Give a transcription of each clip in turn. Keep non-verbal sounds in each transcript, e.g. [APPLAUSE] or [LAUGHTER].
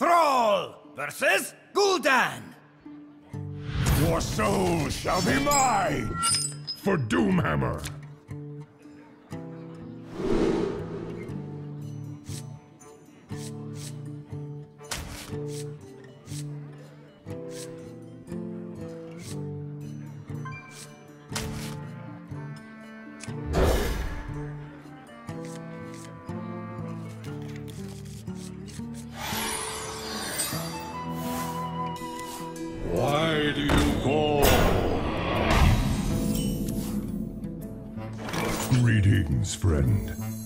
Thrall versus Gul'dan. Your soul shall be mine for Doomhammer. Greetings, friend.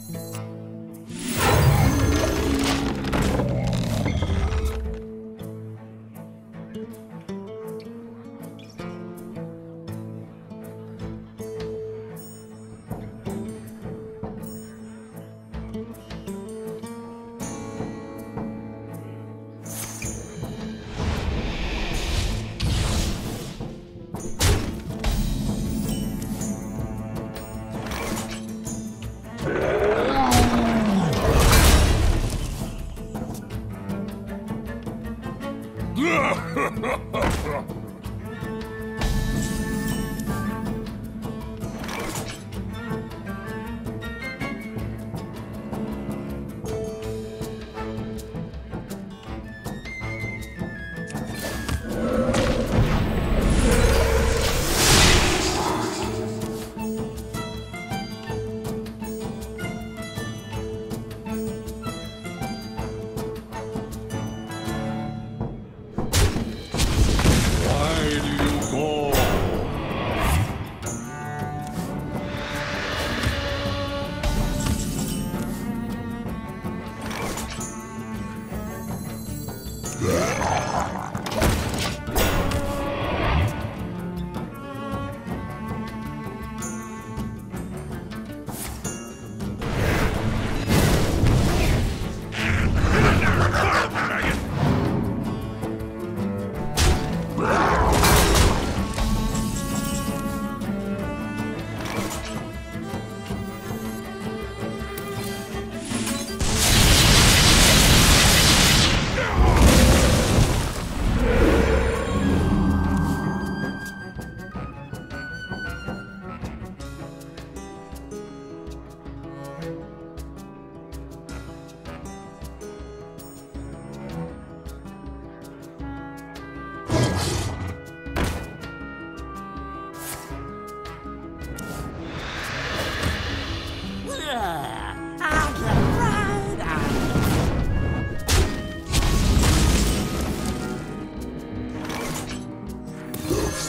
Yeah.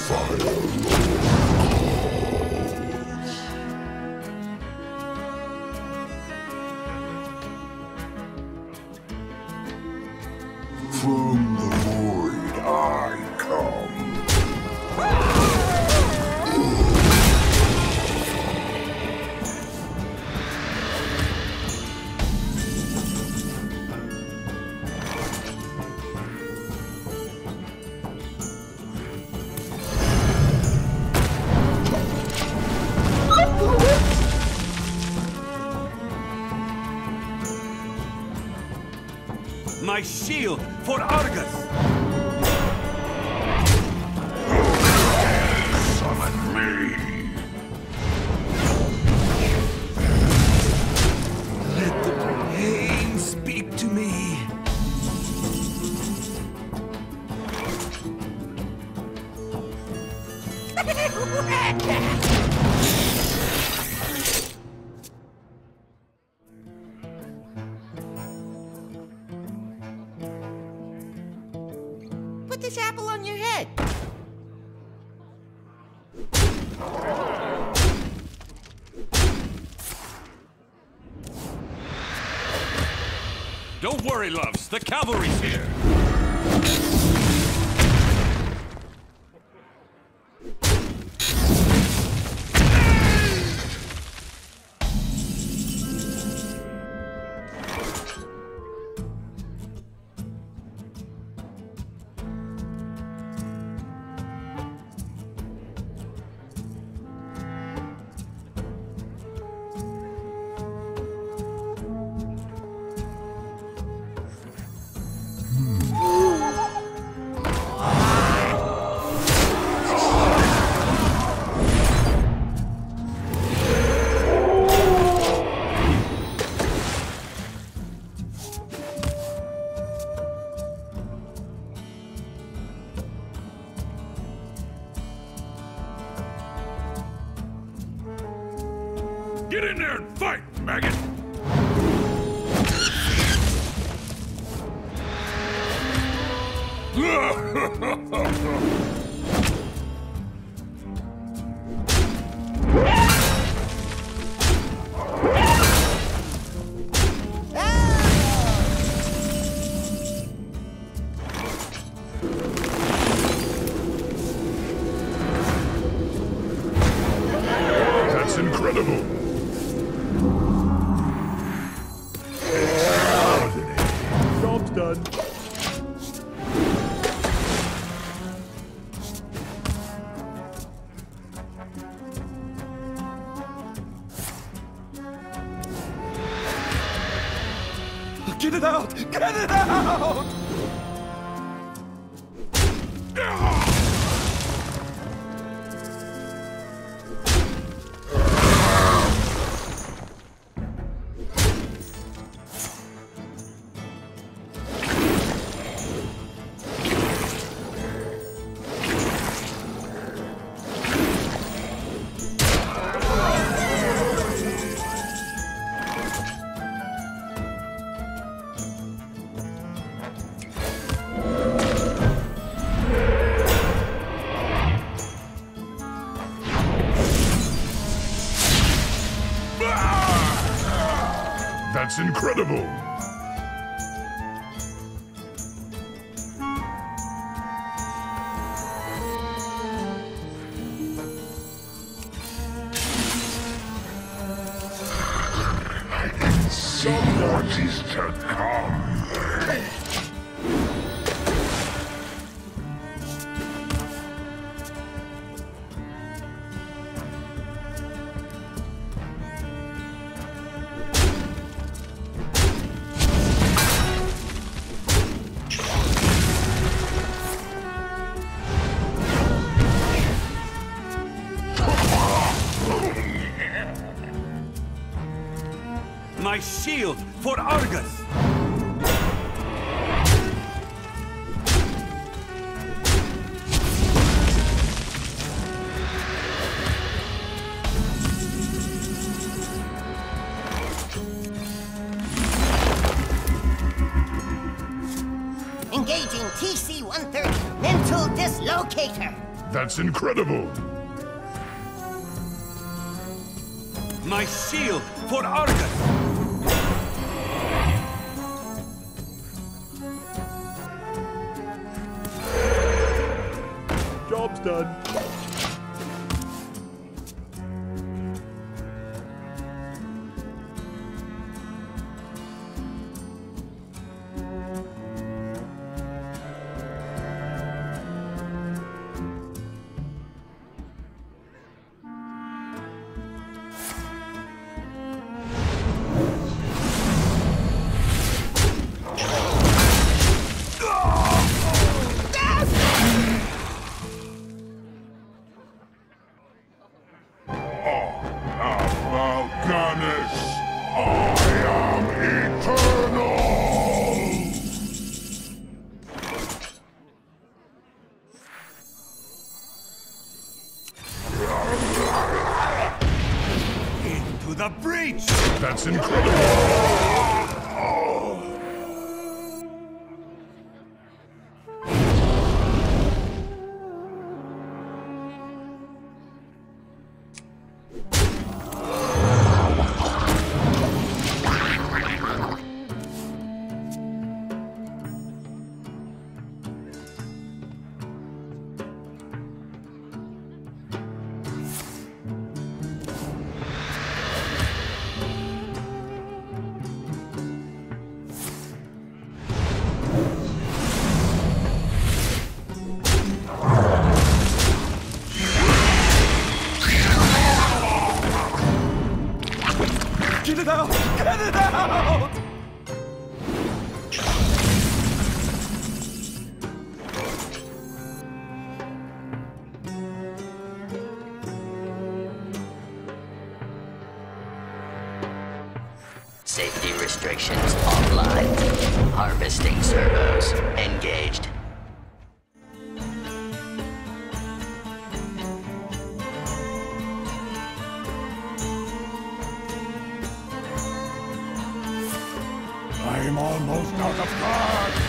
From My shield for Argus. Summon me. Let the pain speak to me. [LAUGHS] Don't worry, loves. The cavalry's here. That's incredible! Get it out! Get it out! That's incredible! My shield for Argus! Engaging TC-130 mental dislocator. That's incredible! My shield for Argus! Job's done. That's incredible! Safety restrictions offline. Harvesting servos engaged. I'm almost out of cards!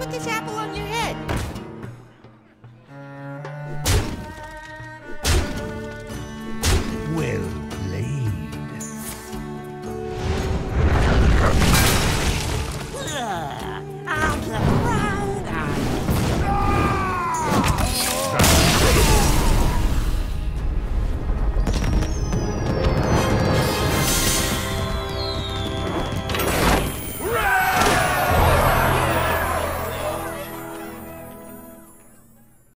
Put this apple on your head!